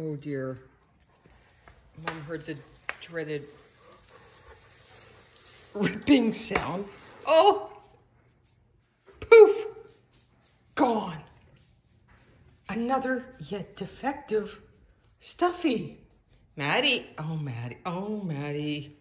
Oh dear. Mom heard the dreaded ripping sound. Oh! Poof! Gone. Another yet defective stuffy. Maddie. Oh, Maddie. Oh, Maddie.